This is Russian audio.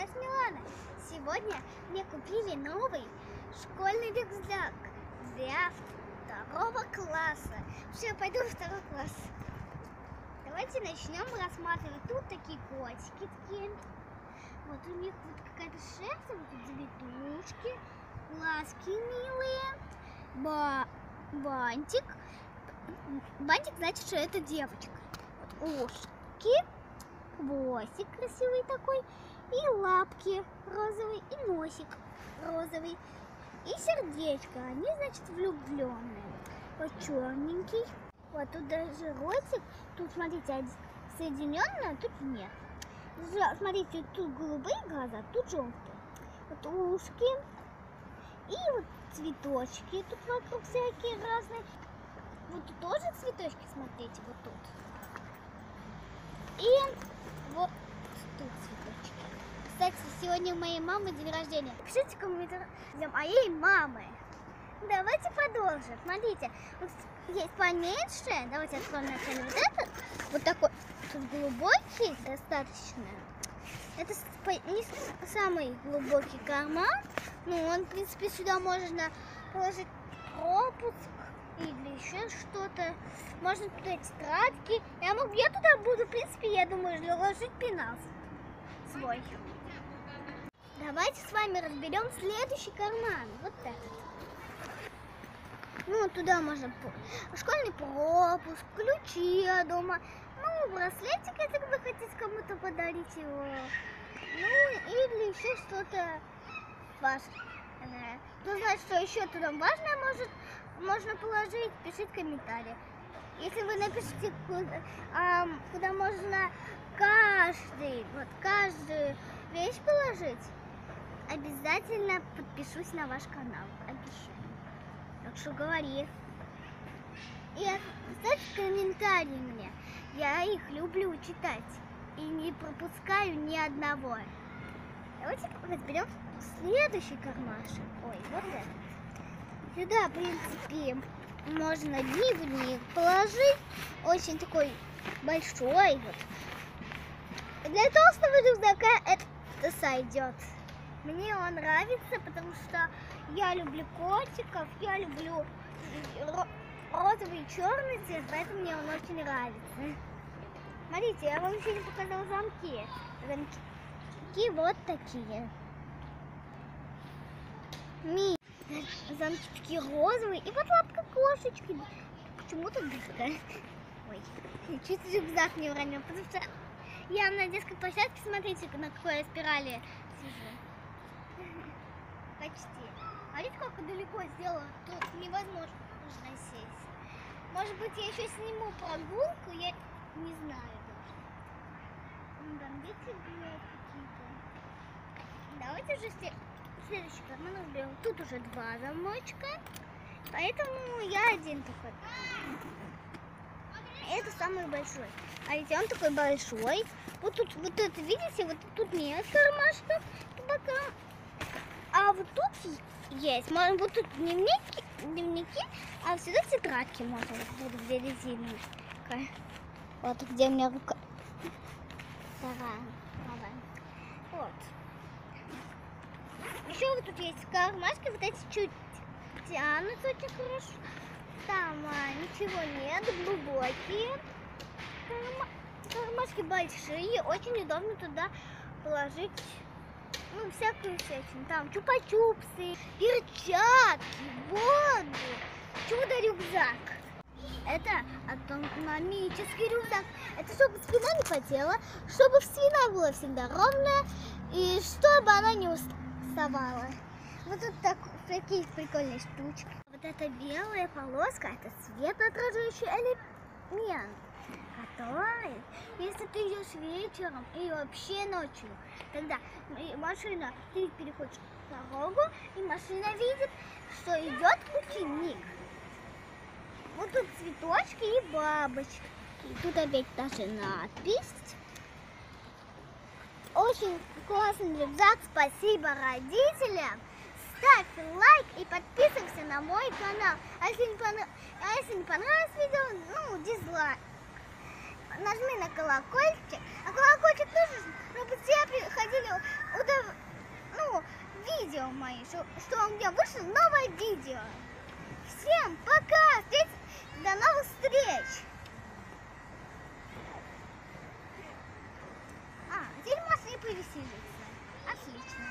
я с Миланой. Сегодня мне купили новый школьный рюкзак для второго класса. Все, пойду во второй класс. Давайте начнем рассматривать. Тут такие котики такие. Вот у них вот какая-то шерсть, вот завитушки, глазки милые, ба бантик. Бантик значит, что это девочка. Вот ушки, хвостик красивый такой, и лапки розовый, и носик розовый, и сердечко. Они, значит, влюбленные. Вот черненький. Вот тут даже ротик. Тут, смотрите, соединенный, а тут нет. Смотрите, тут голубые глаза, тут желтые. Вот ушки. И вот цветочки тут вокруг всякие разные. Вот тут тоже цветочки, смотрите, вот тут. И вот тут цветочки. Кстати, сегодня у моей мамы день рождения. Пишите комментарий о ей мамы. Давайте продолжим. Смотрите, есть поменьше. Давайте откроем вначале вот этот. Вот такой. Тут глубокий достаточно. Это не самый глубокий карман. Ну, он, в принципе, сюда можно положить пропуск или еще что-то. Можно туда тетрадки. Я, могу, я туда буду, в принципе, я думаю, заложить пенал свой. Давайте с вами разберем следующий карман. Вот этот. Ну, туда можно школьный пропуск, ключи от дома, ну, браслетик, если вы хотите кому-то подарить его. Ну, или еще что-то важное. Кто знает, что еще туда важное может, можно положить, пишите в комментариях. Если вы напишите, куда, ам, куда можно каждый, вот каждую вещь положить, обязательно подпишусь на ваш канал. Обещаю. Так что говори. И оставьте комментарии мне. Я их люблю читать. И не пропускаю ни одного. Давайте разберем следующий кармашек. Ой, вот этот. Сюда, в принципе, можно дневник положить. Очень такой большой. Вот. Для толстого рюкзака это сойдет. Мне он нравится, потому что я люблю котиков, я люблю ро- розовый и черный цвет, поэтому мне он очень нравится. Смотрите, я вам еще не показала замки. Замки вот такие. Ми. Замки такие розовые. И вот лапка кошечки. Почему-то дырка. Ой, чуть рюкзак не уронил, потому что я на детской площадке, смотрите, на какой я спирали сижу. Почти. Смотрите, как далеко сделала. Тут невозможно сесть. Может быть, я еще сниму прогулку, я не знаю даже. Там дети гуляют какие-то. Давайте уже сле- следующий карман разберем. Тут уже два замочка, поэтому я один такой. Это самый большой. А ведь он такой большой. Вот тут, вот это, видите, вот тут нет кармашков по бокам. А вот тут есть. Можно вот тут дневники, дневники, а сюда тетрадки можно. Вот где резинка. Вот где у меня рука. Вторая. Вот. Еще вот тут есть кармашки, вот эти чуть тянутся очень хорошо. Там а, ничего нет, глубокие. Карма- Кармашки большие, очень удобно туда положить ну, всякую всячину. Там чупа-чупсы, перчатки, воду, чудо-рюкзак. Это автономический рюкзак. Это чтобы спина не потела, чтобы спина была всегда ровная и чтобы она не уставала. Вот тут так, такие прикольные штучки. Вот эта белая полоска, это светоотражающий элемент, который, если ты идешь вечером и вообще ночью, тогда машина, ты переходишь дорогу, и машина видит, что идет ученик. Вот тут цветочки и бабочки. И тут опять даже надпись. Очень классный рюкзак. Спасибо родителям. Ставь лайк и подписывайся на мой канал. А если не, понра- а если не понравилось видео, ну, дизлайк. Нажми на колокольчик. А колокольчик тоже, чтобы все приходили, удов... ну, видео мои, что, что у меня вышло новое видео. Всем пока! До новых встреч! А, теперь можно и повеселиться. Отлично.